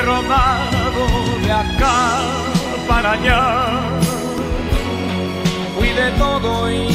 he rodado de acá para allá. Fui de todo y